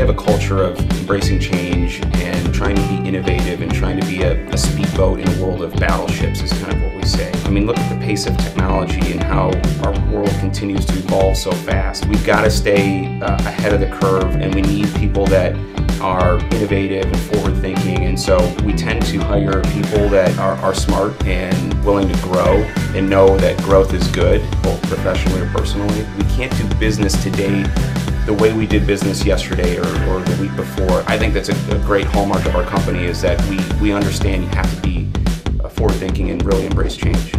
a culture of embracing change and trying to be innovative and trying to be a, a speedboat in a world of battleships is kind of what we say. I mean, look at the pace of technology and how our world continues to evolve so fast. We've got to stay uh, ahead of the curve and we need people that are innovative and forward thinking and so we tend to hire people that are, are smart and willing to grow and know that growth is good both professionally or personally. We can't do business today the way we did business yesterday or, or the week before. I think that's a, a, great hallmark of our company is that we, we understand you have to be forward thinking and really embrace change.